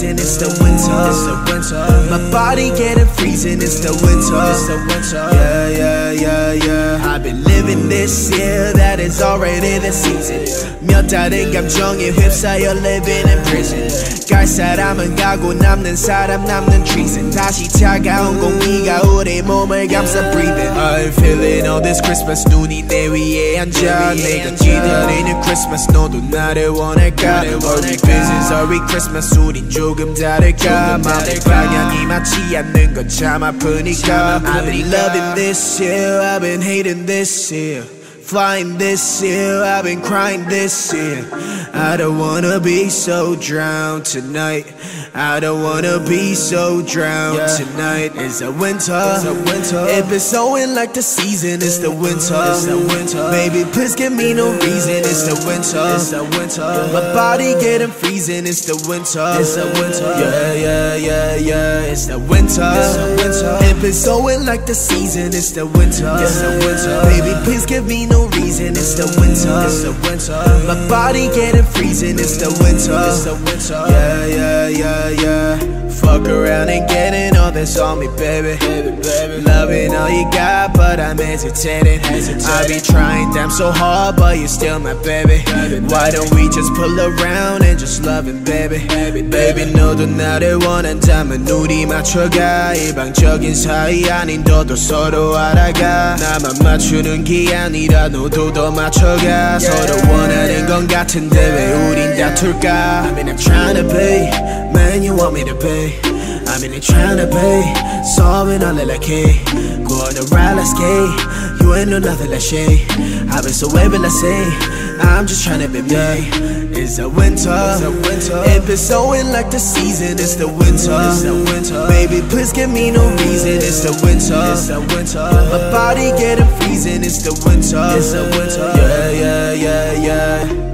season, it's the winter. It's the winter. My body getting freezing, it's the winter. It's the winter. Yeah, yeah, yeah, yeah. I've been living this year, that is already the season. 몇 다른 감정에 휩싸여 living in prison. 갈 사람은 가고 남는 사람 남는 treason. 다시 차가운 공기가 우리 몸을 감싸 breathing. I'm feeling all this Christmas 눈이 내 위에 앉아. 내가 기다리는 Christmas 너도 나를 원할까? Are we business? Are we Christmas? 우린 조금 다를까? 마음의 방향이 맞지 않는 건 참 아프니까. I've been loving this year, I've been hating this year. Flying this year, I've been crying this year. I don't wanna be so drowned tonight. I don't wanna be so drowned tonight. It's a winter. If it's a winter. It been snowing like the season. It's the winter. It's the winter. Baby, please give me no reason. It's the winter. It's the winter. My body getting freezing. It's the winter. It's the winter. Yeah, yeah, yeah, yeah. It's the winter. It's the winter. It been snowing like the season. It's the winter. It's the winter. Baby, please give me no reason. It's the winter. It's the winter. My body getting freezing. It's the winter. It's the winter. Yeah, yeah, yeah, yeah. Fuck around and getting all this on me, baby. baby, baby. Loving all you got, but I'm hesitating. I be trying damn so hard, but you're still my baby. Why don't we just pull around and just love it, baby? Baby, 너도 나를 원한다면 우리 맞춰가. 일방적인 사이 아닌 너도 서로 알아가. 나만 맞추는 게 아니라 너도 더 맞춰가. 서로 원하는 건 같은데 왜 우린 다툴까? I mean, I'm trying to be, man, you want me to be. I mean, I'm trying to be, solving all like hey. Go on the ride, let's skate. You ain't know nothing like shit. I've been so able, let's say. I'm just trying to be me. It's a winter. It's a winter. It been snowing like the season. It's the winter. It's the winter. Baby, please give me no reason. It's the winter. It's the winter. My body getting freezing. It's the winter. It's the winter. Yeah, yeah, yeah, yeah.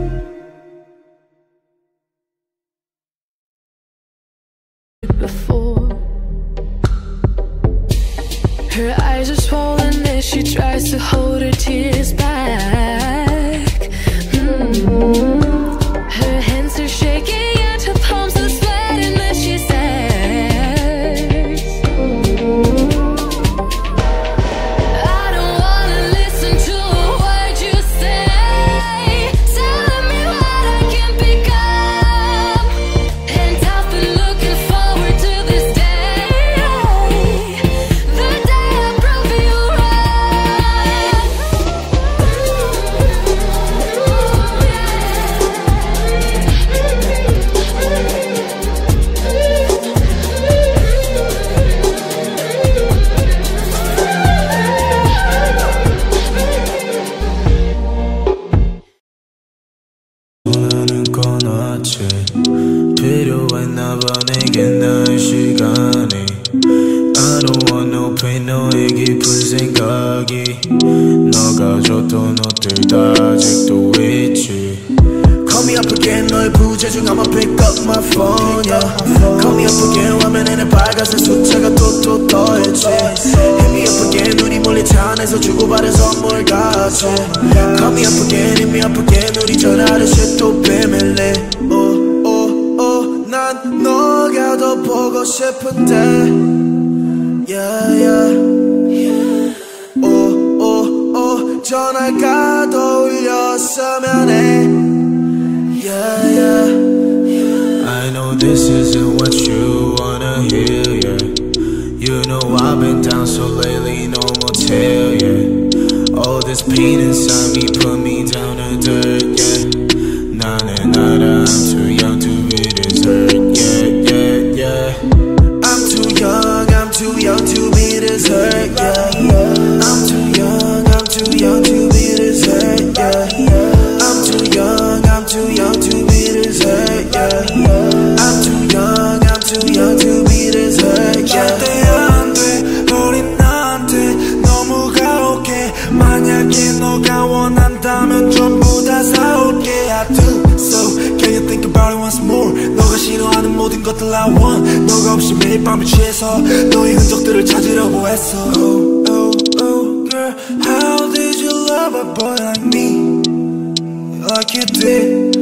Before. Her eyes are swollen as she tries to hold her tears 내게 나의 시간이 I don't want no pain 너의 깊은 생각이 너가 줬던 옷들 다 아직도 있지 Call me up again 너의 부재 중 I'ma pick up my phone yeah. Call me up again 화면에는 빨간색 숫자가 또또 떠있지 Hit me up again 눈이 몰린 차 안에서 주고받은 선물 같이 Call me up again hit me up again 우리 전화하듯이 또 비밀리 oh, oh, oh, 난 너가 더 보고 싶은데 yeah, yeah. oh, oh, oh, 전화가 더 울렸으면 해 yeah, yeah. I know this isn't what you wanna hear, yeah. You know I've been down so lately, no more tell, yeah. All this pain inside me put me down to dirt, 만약에 너가 원한다면 전부 다 사올게. I do so. Can you think about it once more? 너가 싫어하는 모든 것들 I want. 너가 없이 매일 밤을 취해서 너의 흔적들을 찾으려고 했어. Oh, oh, oh, girl, how did you love a boy like me? Like you did.